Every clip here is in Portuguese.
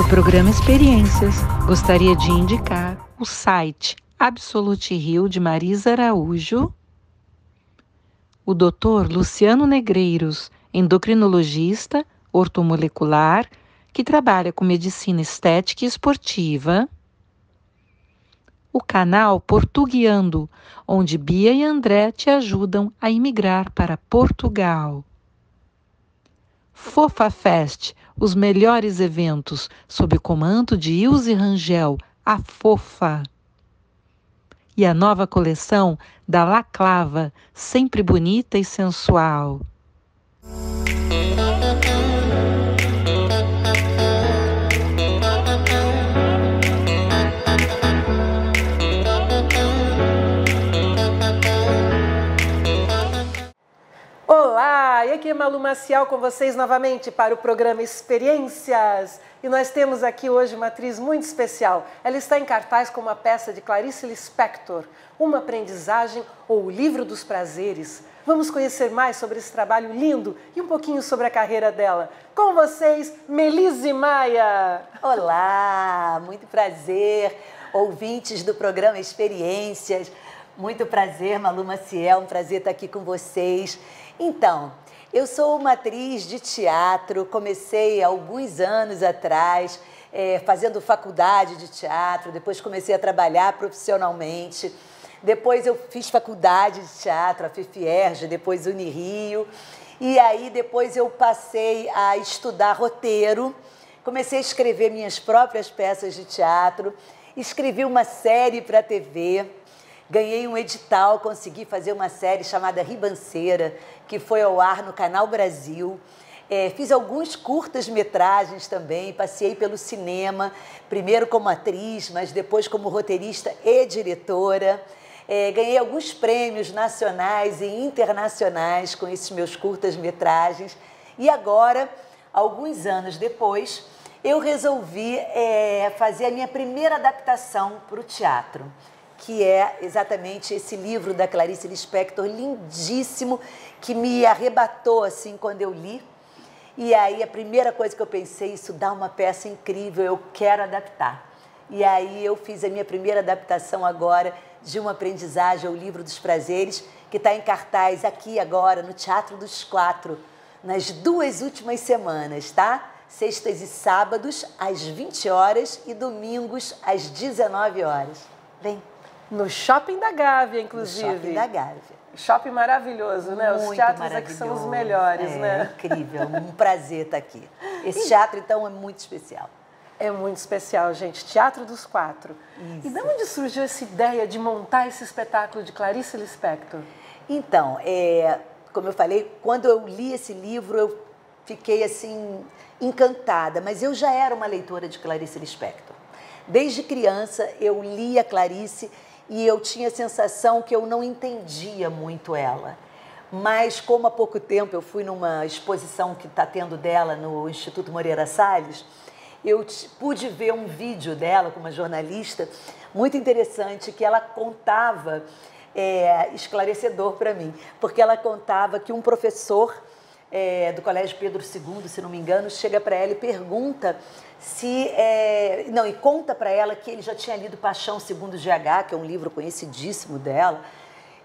do programa Experiências, gostaria de indicar o site Absolute Rio de Marisa Araújo, o Dr. Luciano Negreiros, endocrinologista, ortomolecular, que trabalha com medicina estética e esportiva, o canal Portuguiando, onde Bia e André te ajudam a imigrar para Portugal. Fofa Fest, os melhores eventos, sob o comando de Ilse Rangel, a Fofa. E a nova coleção da Laclava, sempre bonita e sensual. Aqui Malu Maciel com vocês novamente para o programa Experiências. E nós temos aqui hoje uma atriz muito especial. Ela está em cartaz com uma peça de Clarice Lispector, Uma Aprendizagem ou O Livro dos Prazeres. Vamos conhecer mais sobre esse trabalho lindo e um pouquinho sobre a carreira dela. Com vocês, Melise Maia. Olá, muito prazer, ouvintes do programa Experiências. Muito prazer, Malu Maciel, um prazer estar aqui com vocês. Então, eu sou uma atriz de teatro, comecei alguns anos atrás, é, fazendo faculdade de teatro, depois comecei a trabalhar profissionalmente. Depois eu fiz faculdade de teatro, a FIFIERJ, depois Unirio. E aí depois eu passei a estudar roteiro, comecei a escrever minhas próprias peças de teatro, escrevi uma série para a TV, ganhei um edital, consegui fazer uma série chamada Ribanceira, que foi ao ar no Canal Brasil. É, fiz alguns curtas-metragens também, passei pelo cinema, primeiro como atriz, mas depois como roteirista e diretora. É, ganhei alguns prêmios nacionais e internacionais com esses meus curtas-metragens. E agora, alguns anos depois, eu resolvi é, fazer a minha primeira adaptação para o teatro que é exatamente esse livro da Clarice Lispector, lindíssimo, que me arrebatou assim quando eu li. E aí a primeira coisa que eu pensei, isso dá uma peça incrível, eu quero adaptar. E aí eu fiz a minha primeira adaptação agora de uma aprendizagem ao Livro dos Prazeres, que está em cartaz aqui agora no Teatro dos Quatro, nas duas últimas semanas, tá? Sextas e sábados às 20 horas e domingos às 19 horas. Vem. No Shopping da Gávea, inclusive. No Shopping da Gávea. Shopping maravilhoso, né? Os teatros aqui são os melhores, é, né? Incrível, um prazer estar aqui. Esse teatro, então, é muito especial. É muito especial, gente. Teatro dos Quatro. Isso. E de onde surgiu essa ideia de montar esse espetáculo de Clarice Lispector? Então, é, como eu falei, quando eu li esse livro, eu fiquei assim encantada, mas eu já era uma leitora de Clarice Lispector. Desde criança eu lia Clarice e eu tinha a sensação que eu não entendia muito ela. Mas como há pouco tempo eu fui numa exposição que está tendo dela no Instituto Moreira Salles, eu pude ver um vídeo dela com uma jornalista muito interessante que ela contava, é, esclarecedor para mim, porque ela contava que um professor é, do Colégio Pedro II, se não me engano, chega para ela e pergunta se é, não e conta para ela que ele já tinha lido Paixão segundo GH, que é um livro conhecidíssimo dela.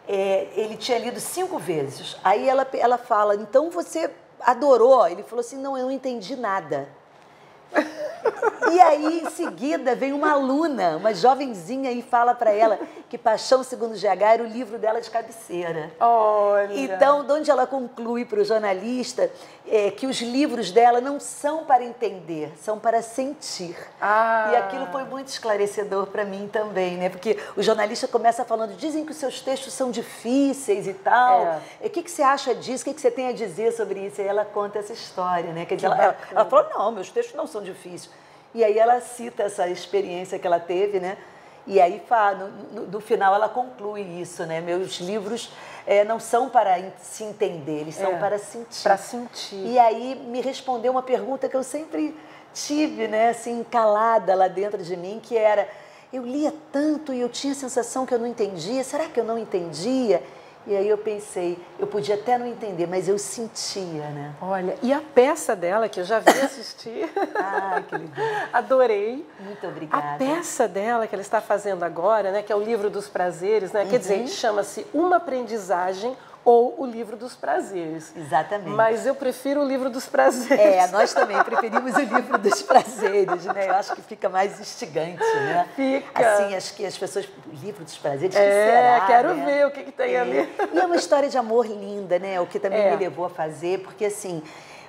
É, ele tinha lido cinco vezes. Aí ela, ela fala, então você adorou? Ele falou assim, não, eu não entendi nada. E aí, em seguida, vem uma aluna, uma jovenzinha, e fala para ela que Paixão Segundo GH era o livro dela de cabeceira. Olha. Então, de onde ela conclui para o jornalista é, que os livros dela não são para entender, são para sentir. Ah. E aquilo foi muito esclarecedor para mim também, né? Porque o jornalista começa falando, dizem que os seus textos são difíceis e tal. É. O que, que você acha disso? O que, que você tem a dizer sobre isso? E ela conta essa história, né? Quer dizer, ela, ela, ela falou, não, meus textos não são difíceis. E aí ela cita essa experiência que ela teve, né? E aí, no, no, no final, ela conclui isso, né? Meus livros é, não são para se entender, eles são é, para sentir. Para sentir. E aí me respondeu uma pergunta que eu sempre tive, né? Assim, calada lá dentro de mim, que era... Eu lia tanto e eu tinha a sensação que eu não entendia. Será que eu não entendia? E aí eu pensei, eu podia até não entender, mas eu sentia, né? Olha, e a peça dela, que eu já vi assistir. Ai, que legal. Adorei. Muito obrigada. A peça dela que ela está fazendo agora, né, que é o livro dos prazeres, né? Uhum. Quer dizer, chama-se Uma Aprendizagem ou o livro dos prazeres. Exatamente. Mas eu prefiro o livro dos prazeres. É, nós também preferimos o livro dos prazeres, né? Eu acho que fica mais instigante, né? Fica. Assim, acho que as pessoas. O livro dos prazeres, é, que será? quero né? ver o que, que tem é. ali. E é uma história de amor linda, né? O que também É. me levou a fazer, porque assim.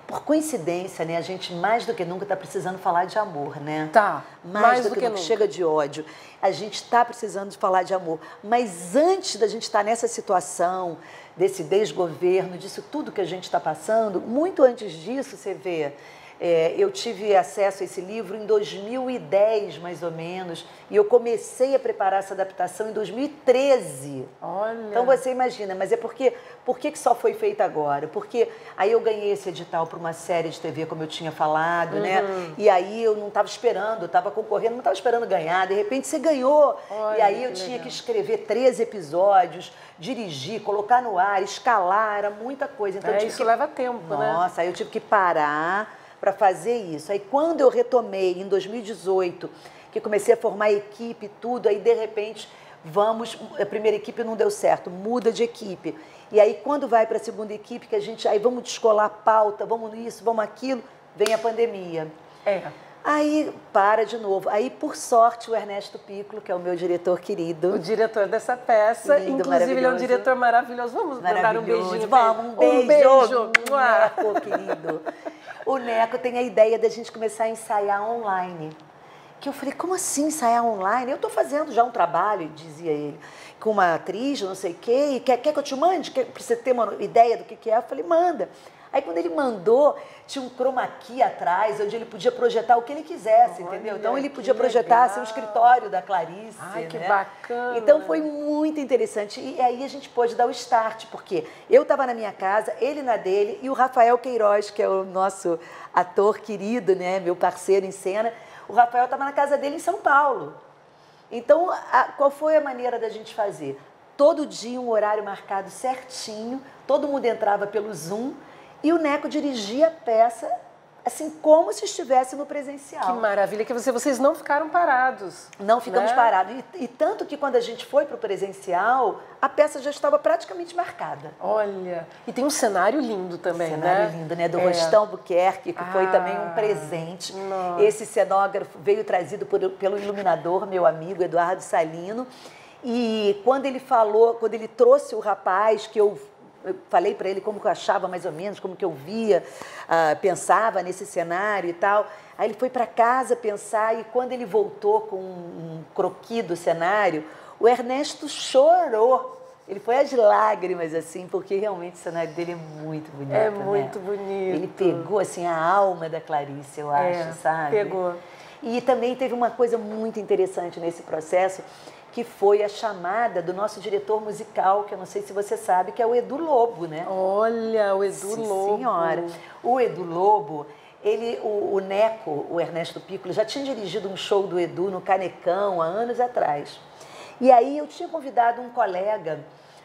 Por coincidência, né, a gente mais do que nunca está precisando falar de amor, né? Tá, Mais, do, que, nunca. Chega de ódio. A gente está precisando de falar de amor. Mas antes da gente estar nessa situação, desse desgoverno, disso tudo que a gente está passando, muito antes disso, você vê, é, eu tive acesso a esse livro em 2010, mais ou menos, e eu comecei a preparar essa adaptação em 2013. Olha. Então você imagina, mas é porque por que, só foi feita agora? Porque aí eu ganhei esse edital para uma série de TV, como eu tinha falado, né? E aí eu não estava esperando, eu estava concorrendo, não estava esperando ganhar. De repente você ganhou. Olha, e aí eu que tinha legal. que escrever 13 episódios, dirigir, colocar no ar, escalar, era muita coisa. Então É, isso que... leva tempo, né? Nossa, aí eu tive que parar para fazer isso. Aí quando eu retomei em 2018, que comecei a formar equipe tudo, aí de repente vamos, a primeira equipe não deu certo, muda de equipe. E aí quando vai para a segunda equipe, que a gente, aí vamos descolar a pauta, vamos nisso, vamos aquilo, vem a pandemia. É. Aí para de novo. Aí, por sorte, o Ernesto Piccolo, que é o meu diretor querido, O diretor dessa peça, Lindo, inclusive ele é um diretor maravilhoso. Vamos mandar um beijinho. Vamos, um beijo. Um beijo. Neco, querido. O Neco tem a ideia da gente começar a ensaiar online. Que eu falei, como assim ensaiar online? Eu estou fazendo já um trabalho, dizia ele, com uma atriz, não sei o quê, e quer, quer que eu te mande? Quer, pra você ter uma ideia do que, que é? Eu falei, manda. Aí quando ele mandou, tinha um chroma key atrás, onde ele podia projetar o que ele quisesse, Olha, entendeu? Então ele que podia projetar assim, o legal. escritório da Clarice. Ai, que né? bacana. Então foi muito interessante. E aí a gente pôde dar o start, porque eu estava na minha casa, ele na dele, e o Rafael Queiroz, que é o nosso ator querido, né, meu parceiro em cena, o Rafael estava na casa dele em São Paulo. Então, a- qual foi a maneira da gente fazer? Todo dia um horário marcado certinho, todo mundo entrava pelo Zoom e o Neco dirigia a peça assim como se estivesse no presencial. Que maravilha que você, vocês não ficaram parados. Não ficamos né? parados. E, e tanto que quando a gente foi para o presencial, a peça já estava praticamente marcada. Olha, e tem um cenário lindo também, cenário né? lindo, né? Do É. Rostão Buquerque, que foi Ah, também um presente. nossa. Esse cenógrafo veio trazido por- pelo iluminador, meu amigo Eduardo Salino. E quando ele falou, quando ele trouxe o rapaz, que eu falei para ele como que eu achava mais ou menos, como que eu via, ah, pensava nesse cenário e tal. Aí ele foi para casa pensar e quando ele voltou com um, croqui do cenário, o Ernesto chorou. Ele foi às lágrimas, assim, porque realmente o cenário dele é muito bonito. É né? muito bonito. Ele pegou, assim, a alma da Clarice, eu acho, É, sabe? pegou. E também teve uma coisa muito interessante nesse processo, que foi a chamada do nosso diretor musical, que eu não sei se você sabe, que é o Edu Lobo, né? Olha, o Edu Sim, Lobo. senhora. O Edu Lobo, ele, o, o Neco, o Ernesto Piccolo, já tinha dirigido um show do Edu no Canecão há anos atrás. E aí eu tinha convidado um colega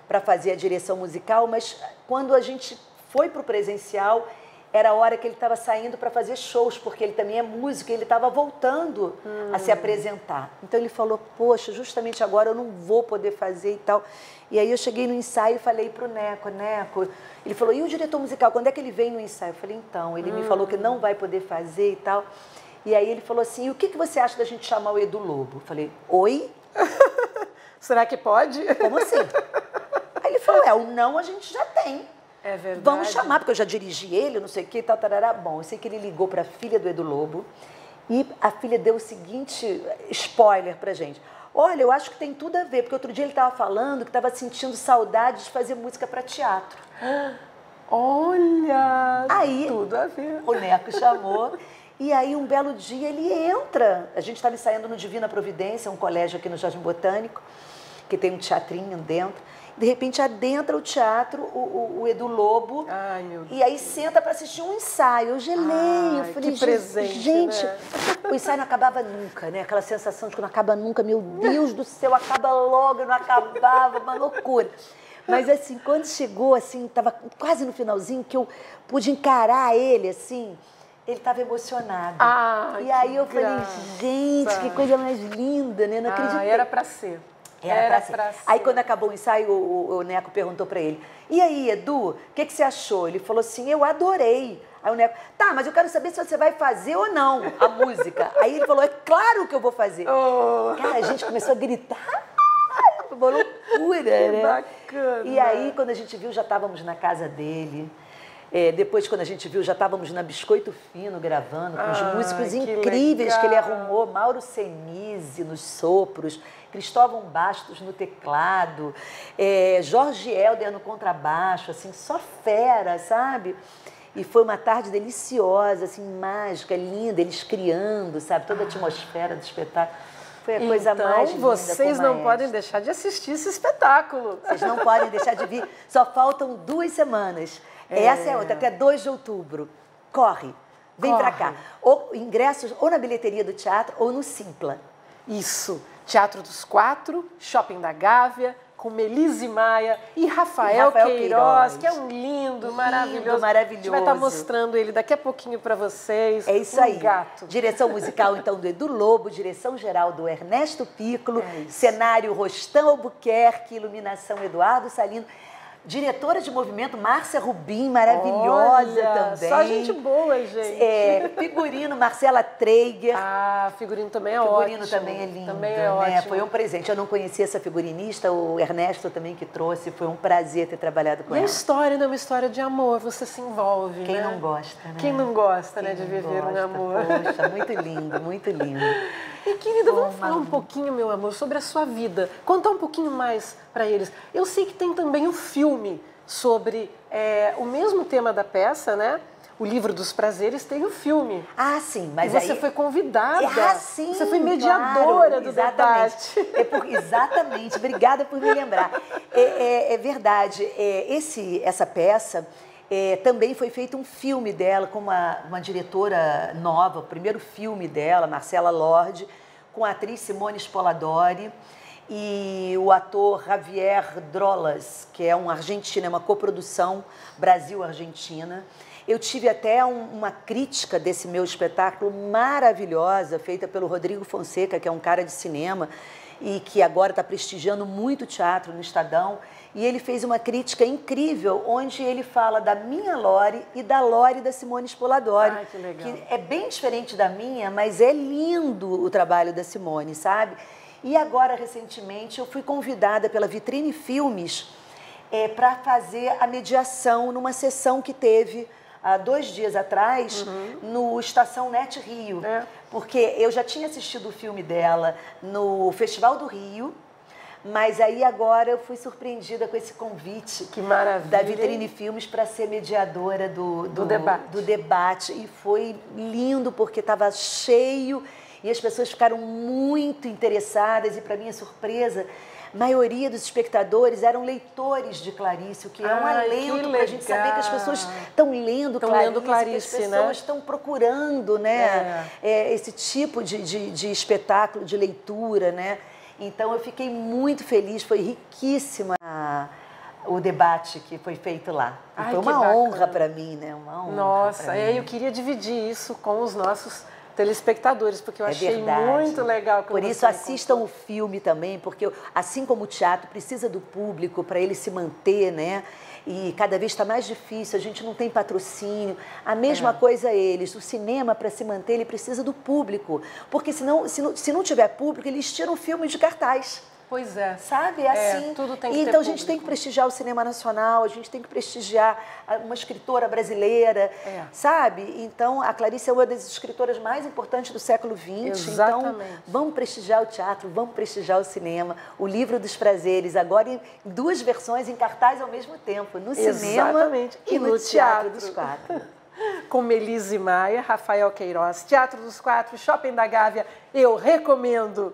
para fazer a direção musical, mas quando a gente foi para o presencial, era a hora que ele estava saindo para fazer shows, porque ele também é músico, e ele estava voltando a se apresentar. Então ele falou: Poxa, justamente agora eu não vou poder fazer e tal. E aí eu cheguei no ensaio e falei para o Neco: Neco, ele falou: E o diretor musical, quando é que ele vem no ensaio? Eu falei: Então, ele me falou que não vai poder fazer e tal. E aí ele falou assim: E o que, que você acha da gente chamar o Edu Lobo? Eu falei: Oi? Será que pode? Como assim? Aí ele falou: É, o não a gente já tem. É verdade. Vamos chamar, porque eu já dirigi ele, não sei o que tal, tarará. Bom, eu sei que ele ligou para a filha do Edu Lobo e a filha deu o seguinte spoiler pra gente. Olha, eu acho que tem tudo a ver, porque outro dia ele estava falando que estava sentindo saudade de fazer música para teatro. Olha, Aí- tudo a ver. O Neco chamou. E aí, um belo dia, ele entra. A gente estava ensaiando no Divina Providência, um colégio aqui no Jardim Botânico, que tem um teatrinho dentro. De repente, adentra o teatro o, o- o Edu Lobo. Ai, meu Deus. E aí senta para assistir um ensaio. Eu gelei, Ai, eu falei, que "Gente, presente, gente, né?" o ensaio não acabava nunca, né? Aquela sensação de que não acaba nunca. Meu Deus do céu, acaba logo, não acabava, uma loucura. Mas assim, quando chegou, assim, estava quase no finalzinho, que eu pude encarar ele, assim, ele estava emocionado. Ah, e aí eu graça. falei, gente, que coisa mais linda, né? Não ah, acreditei. era para ser. Era, Era pra ser. pra ser. Aí quando acabou o ensaio, o, o- Neco perguntou pra ele: E aí, Edu, o que, que você achou? Ele falou assim: Eu adorei. Aí o Neco, tá, mas eu quero saber se você vai fazer ou não a música. Aí ele falou: É claro que eu vou fazer. Oh, Cara, a gente começou a gritar. Uma loucura, né? bacana. E aí, quando a gente viu, já estávamos na casa dele. É, depois, quando a gente viu, já estávamos na Biscoito Fino gravando, com os Ai, músicos que incríveis que ele legal. arrumou. Mauro Senise nos sopros, Cristóvão Bastos no teclado, é, Jorge Helder no contrabaixo, assim, só fera, sabe? E foi uma tarde deliciosa, assim, mágica, linda, eles criando, sabe? Toda a atmosfera do espetáculo. Foi a coisa então, mais linda. vocês não podem maestro. deixar de assistir esse espetáculo. Vocês não podem deixar de vir. Só faltam duas semanas. Essa é outra, até 2 de outubro. Corre, vem pra Corre. cá. Ou ingressos ou na bilheteria do teatro ou no Simpla. Isso. Teatro dos Quatro, Shopping da Gávea, com Melise Maia e Rafael, Rafael Queiroz, Queiroz. que é um lindo, Lindo, maravilhoso. maravilhoso. A gente vai estar mostrando ele daqui a pouquinho para vocês. É isso um aí. gato. Direção musical, então, do Edu Lobo, direção geral do Ernesto Piccolo, É cenário Rostão Albuquerque, iluminação Eduardo Salino. Diretora de movimento, Márcia Rubim, maravilhosa Olha, também. Só gente boa, gente. É, figurino, Marcela Treiger. Ah, figurino também é figurino ótimo. também é lindo, Também é né? ótimo. Foi um presente. Eu não conhecia essa figurinista, o Ernesto também que trouxe. Foi um prazer ter trabalhado com E a ela. história não é uma história de amor, você se envolve, Quem né? não gosta, né? Quem não gosta, né, Quem de não viver um gosta? amor. Poxa, muito lindo, muito lindo. E querida, vamos Bom, falar um pouquinho, meu amor, sobre a sua vida. Contar um pouquinho mais para eles. Eu sei que tem também um filme sobre é, o mesmo tema da peça, né? O livro dos prazeres tem o filme. Ah, sim, mas e você aí... foi convidada. Ah, sim, Você foi mediadora claro, do exatamente. debate. É por- exatamente, obrigada por me lembrar. É, é- é verdade, é, esse, essa peça é, também foi feito um filme dela com uma, uma diretora nova, o primeiro filme dela, Marcela Lorde, com a atriz Simone Spoladori e o ator Javier Drolas, que é um argentino, é uma coprodução Brasil-Argentina. Eu tive até um- uma crítica desse meu espetáculo maravilhosa, feita pelo Rodrigo Fonseca, que é um cara de cinema e que agora está prestigiando muito teatro no Estadão. E ele fez uma crítica incrível, onde ele fala da minha Lore e da Lore da Simone Spoladori. Ai, que legal. é bem diferente da minha, mas é lindo o trabalho da Simone, sabe? E agora, recentemente, eu fui convidada pela Vitrine Filmes para fazer a mediação numa sessão que teve há dois dias atrás no Estação Net Rio. Uhum. É. Porque eu já tinha assistido o filme dela no Festival do Rio, mas aí agora eu fui surpreendida com esse convite Que maravilha, da? Vitrine Filmes para ser mediadora do, Do debate. do debate. E foi lindo porque estava cheio e as pessoas ficaram muito interessadas. E, para minha surpresa, a maioria dos espectadores eram leitores de Clarice, o que é um Ai, que alento para a gente saber que as pessoas estão lendo Tão Clarice, lendo que Clarice, as né? pessoas estão procurando né, é, esse tipo de, de, de espetáculo, de leitura. Né? Então, eu fiquei muito feliz, foi riquíssima o debate que foi feito lá. Ai, foi uma honra para mim, né? Uma honra Nossa, e aí eu queria dividir isso com os nossos telespectadores, porque eu É achei verdade. muito legal. Por isso, assistam contou. o filme também, porque assim como o teatro precisa do público para ele se manter, né? E cada vez está mais difícil, a gente não tem patrocínio. A mesma É. coisa eles. O cinema, para se manter, ele precisa do público. Porque senão, se não, se não tiver público, eles tiram o filme de cartaz. Pois é. Sabe? É É, assim. tudo tem que então a gente tem público. que prestigiar o cinema nacional, a gente tem que prestigiar uma escritora brasileira, É. sabe? Então a Clarice é uma das escritoras mais importantes do século XX. Então Exatamente. vamos prestigiar o teatro, vamos prestigiar o cinema, o livro dos prazeres, agora em duas versões em cartaz ao mesmo tempo, no cinema Exatamente. e, E no, no teatro, teatro. dos quatro. Com Melise Maia, Rafael Queiroz, Teatro dos Quatro, Shopping da Gávea, eu recomendo.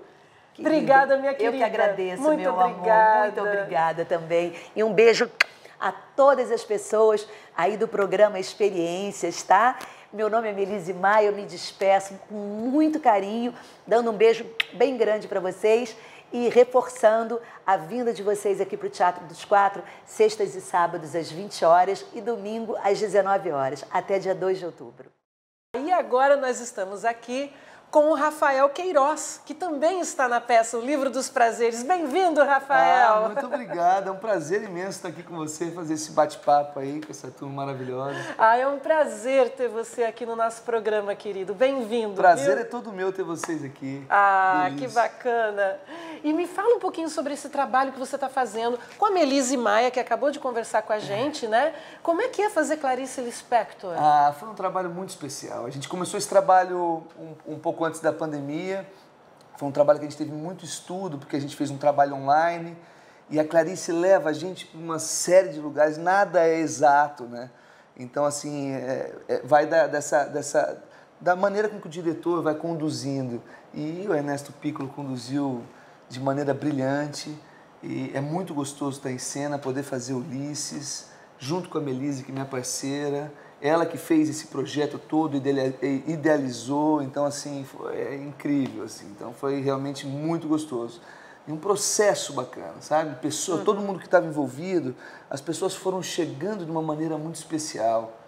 Obrigada, minha querida. Eu que agradeço, Muito meu obrigada. amor. Muito obrigada também. E um beijo a todas as pessoas aí do programa Experiências, tá? Meu nome é Melise Maia, eu me despeço com muito carinho, dando um beijo bem grande para vocês e reforçando a vinda de vocês aqui para o Teatro dos Quatro, sextas e sábados às 20 horas e domingo às 19 horas, até dia 2 de outubro. E agora nós estamos aqui com o Rafael Queiroz, que também está na peça O Livro dos Prazeres. Bem-vindo, Rafael! Ah, muito obrigado, é um prazer imenso estar aqui com você, fazer esse bate-papo aí com essa turma maravilhosa. Ah, é um prazer ter você aqui no nosso programa, querido. Bem-vindo. Prazer viu? é todo meu ter vocês aqui. Ah, Delícia. que bacana! E me fala um pouquinho sobre esse trabalho que você está fazendo com a Melise Maia, que acabou de conversar com a gente, né? Como é que é fazer Clarice Lispector? Ah, foi um trabalho muito especial. A gente começou esse trabalho um, um pouco antes da pandemia. Foi um trabalho que a gente teve muito estudo, porque a gente fez um trabalho online. E a Clarice leva a gente para uma série de lugares, nada é exato, né? Então, assim, é, é, vai da, dessa, dessa, da maneira com que o diretor vai conduzindo. E o Ernesto Piccolo conduziu de maneira brilhante. E é muito gostoso estar em cena, poder fazer Ulisses, junto com a Melise, que é minha parceira. Ela que fez esse projeto todo, idealizou, então assim, é incrível, assim. Então foi realmente muito gostoso. E um processo bacana, sabe? Pessoa, uhum. todo mundo que estava envolvido, as pessoas foram chegando de uma maneira muito especial.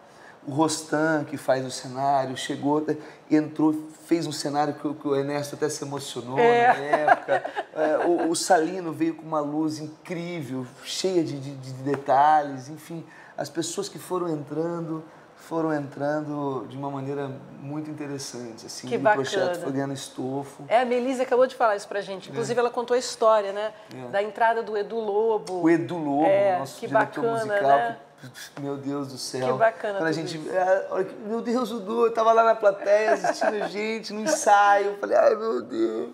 O Rostan, que faz o cenário, chegou, entrou, fez um cenário que, que o Ernesto até se emocionou é. na época. É, o, o, Salino veio com uma luz incrível, cheia de, de, de detalhes, enfim. As pessoas que foram entrando foram entrando de uma maneira muito interessante. Assim, que o bacana. projeto foi ganhando estofo. É, a Melise acabou de falar isso pra gente. Inclusive, é. ela contou a história, né? É. Da entrada do Edu Lobo. O Edu Lobo, é, nosso que diretor bacana, musical. Né? Que, meu Deus do céu. Que bacana. Quando a gente. É, meu Deus, o Edu, eu tava lá na plateia assistindo gente no ensaio. Eu falei, ai meu Deus.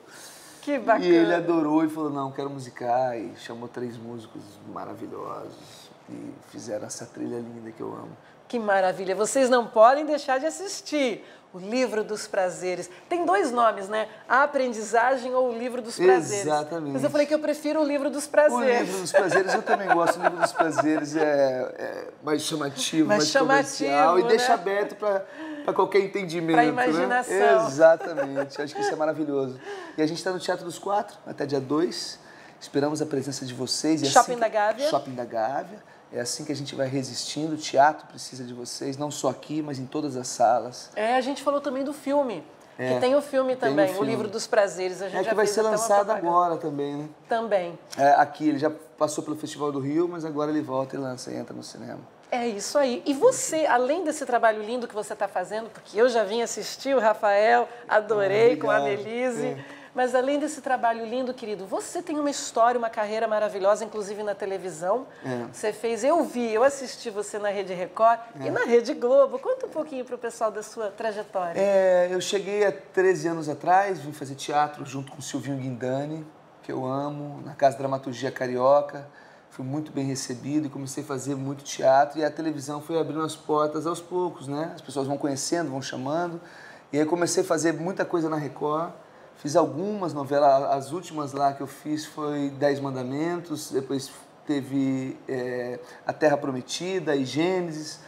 Que bacana. E ele adorou e falou, não, quero musicar. E chamou três músicos maravilhosos. E fizeram essa trilha linda que eu amo. Que maravilha! Vocês não podem deixar de assistir o Livro dos Prazeres. Tem dois nomes, né? A Aprendizagem ou o Livro dos Prazeres. Exatamente. Mas eu falei que eu prefiro o Livro dos Prazeres. O Livro dos Prazeres eu também gosto. O Livro dos Prazeres é, é mais chamativo, mais, mais chamativo, comercial né? e deixa aberto para qualquer entendimento. Para imaginação. Né? Exatamente. Acho que isso é maravilhoso. E a gente está no Teatro dos Quatro até dia 2. Esperamos a presença de vocês. E Shopping assim, da Gávea. Shopping da Gávea. É assim que a gente vai resistindo. O teatro precisa de vocês, não só aqui, mas em todas as salas. É, a gente falou também do filme. É, que tem o filme também, o, filme. o, Livro dos Prazeres. A gente é que vai ser lançado agora também, né? Também. É, aqui, ele já passou pelo Festival do Rio, mas agora ele volta e lança e entra no cinema. É isso aí. E você, além desse trabalho lindo que você está fazendo, porque eu já vim assistir o Rafael, adorei ah, com a Melise. É. Mas além desse trabalho lindo, querido, você tem uma história, uma carreira maravilhosa, inclusive na televisão. É. Você fez, eu vi, eu assisti você na Rede Record é. e na Rede Globo. Conta um pouquinho para o pessoal da sua trajetória. É, eu cheguei há 13 anos atrás, vim fazer teatro junto com Silvinho Guindani, que eu amo, na Casa Dramaturgia Carioca. Fui muito bem recebido e comecei a fazer muito teatro. E a televisão foi abrindo as portas aos poucos, né? As pessoas vão conhecendo, vão chamando. E aí comecei a fazer muita coisa na Record Fiz algumas novelas, as últimas lá que eu fiz foi Dez Mandamentos, depois teve é, A Terra Prometida e Gênesis.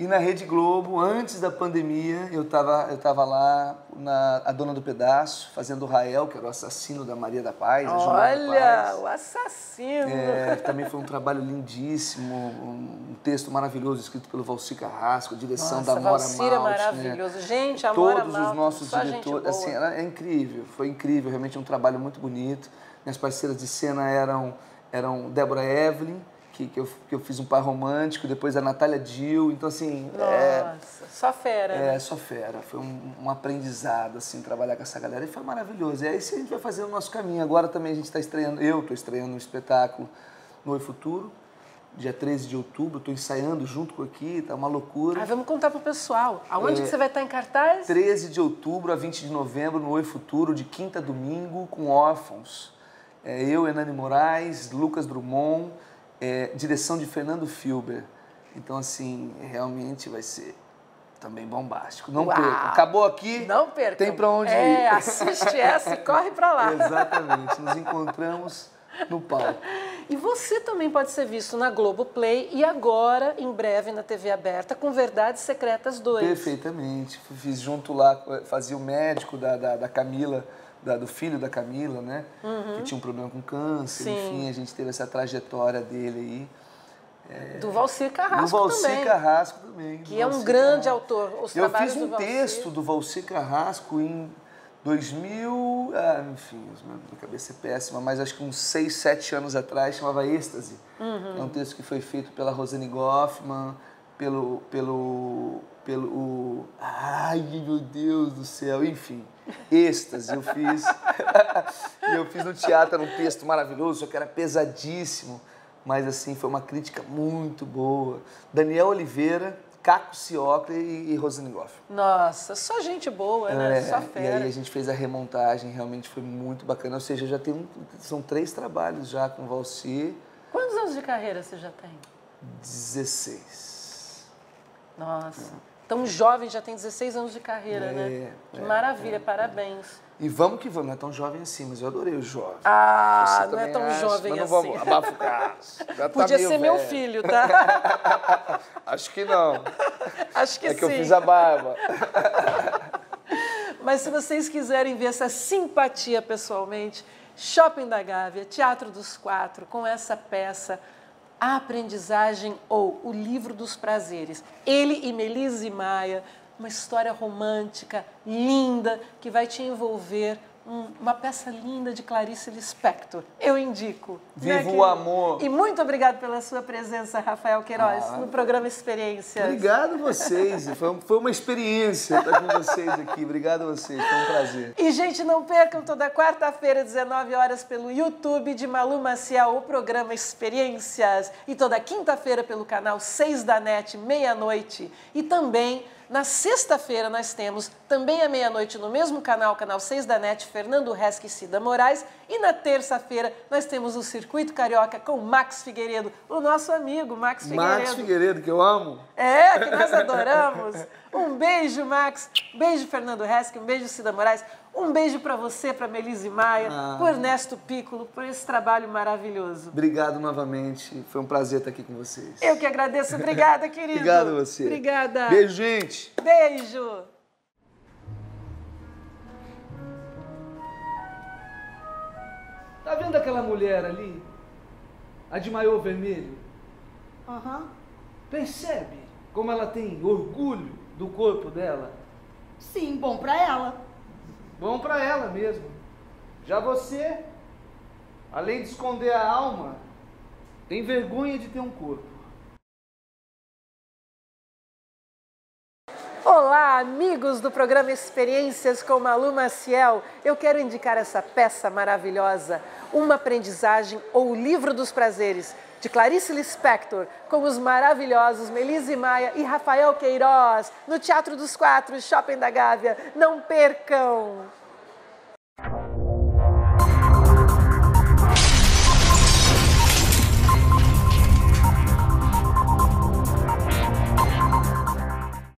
E na Rede Globo, antes da pandemia, eu estava eu tava lá, na, a dona do pedaço, fazendo o Rael, que era o assassino da Maria da Paz. Olha, o assassino! É, também foi um trabalho lindíssimo, um texto maravilhoso escrito pelo Valci Carrasco, direção Nossa, da Mora Valcir é Malte. é maravilhoso. Né? Gente, a Todos Mora os Malte, nossos diretores, assim, é incrível, foi incrível, realmente é um trabalho muito bonito. Minhas parceiras de cena eram, eram Débora Evelyn, que, que, eu, que eu fiz um par romântico, depois a Natália Dill, então assim... É Nossa, é, só fera, É, né? só fera, foi um, um, aprendizado, assim, trabalhar com essa galera, e foi maravilhoso. E aí sim a gente vai fazer o nosso caminho. Agora também a gente está estreando, eu estou estreando um espetáculo no Oi Futuro, dia 13 de outubro, estou ensaiando junto com aqui, tá uma loucura. Ah, vamos contar pro pessoal. Aonde é, que você vai estar em cartaz? 13 de outubro a 20 de novembro, no Oi Futuro, de quinta a domingo, com órfãos. É, eu, Enani Moraes, Lucas Drummond é, direção de Fernando Filber. Então, assim, realmente vai ser também bombástico. Não perca. Acabou aqui. Não perca. Tem para onde é, ir. assiste essa e corre para lá. Exatamente. Nos encontramos no palco. E você também pode ser visto na Globo Play e agora, em breve, na TV aberta, com Verdades Secretas 2. Perfeitamente. Fiz junto lá, fazia o médico da, da, da Camila da, do filho da Camila, né? Uhum. Que tinha um problema com câncer. Sim. Enfim, a gente teve essa trajetória dele aí. É, do Valcir Carrasco do Valcir também. Carrasco também. Que é um grande Carrasco. autor. Os Eu fiz um texto do Valcir Carrasco em 2000, ah, enfim, minha cabeça é péssima, mas acho que uns 6, 7 anos atrás, chamava Êxtase. Uhum. É um texto que foi feito pela Rosane Goffman, pelo, pelo, pelo, ai meu Deus do céu, enfim, Êxtase eu fiz. e eu fiz no teatro um texto maravilhoso, só que era pesadíssimo, mas assim, foi uma crítica muito boa. Daniel Oliveira, Caco Ciocla e, e Rosane Goff. Nossa, só gente boa, né? É, só fera. E aí a gente fez a remontagem, realmente foi muito bacana. Ou seja, já tem um, são três trabalhos já com o Valci. Quantos anos de carreira você já tem? 16. Nossa. É. Tão jovem, já tem 16 anos de carreira, é, né? Que é, maravilha, é, parabéns. E vamos que vamos, não é tão jovem assim, mas eu adorei o jovem. Ah, Você não é tão acha, jovem mas assim. Não vamos abafucar. Já Podia tá ser velho. meu filho, tá? Acho que não. Acho que é sim. É que eu fiz a barba. Mas se vocês quiserem ver essa simpatia pessoalmente, Shopping da Gávea, Teatro dos Quatro, com essa peça a aprendizagem ou o livro dos prazeres. Ele e Melise Maia, uma história romântica, linda, que vai te envolver um, uma peça linda de Clarice Lispector. Eu indico. Né, Viva né, o amor! E muito obrigado pela sua presença, Rafael Queiroz, ah, no programa Experiências. Obrigado vocês. Foi, foi uma experiência estar com vocês aqui. Obrigado a vocês. Foi um prazer. E, gente, não percam toda quarta-feira, 19 horas, pelo YouTube de Malu Maciel, o programa Experiências. E toda quinta-feira pelo canal 6 da NET, meia-noite. E também na sexta-feira nós temos, também à meia-noite, no mesmo canal, canal 6 da NET, Fernando Resque e Cida Moraes. E na terça-feira nós temos o Circuito Carioca com Max Figueiredo, o nosso amigo Max Figueiredo. Max Figueiredo, que eu amo. É, que nós adoramos. Um beijo, Max. Beijo, Fernando Resque. Um beijo, Cida Moraes. Um beijo para você, para Melise Maia, ah. por Ernesto Piccolo, por esse trabalho maravilhoso. Obrigado novamente. Foi um prazer estar aqui com vocês. Eu que agradeço. Obrigada, querido. Obrigado a você. Obrigada. Beijo, gente. Beijo. Tá vendo aquela mulher ali? A de maiô vermelho? Aham. Uhum. Percebe como ela tem orgulho do corpo dela? Sim, bom para ela. Bom para ela mesmo. Já você, além de esconder a alma, tem vergonha de ter um corpo. Olá, amigos do programa Experiências com Malu Maciel. Eu quero indicar essa peça maravilhosa, Uma Aprendizagem ou Livro dos Prazeres, de Clarice Lispector, com os maravilhosos Melise Maia e Rafael Queiroz, no Teatro dos Quatro, Shopping da Gávea. Não percam!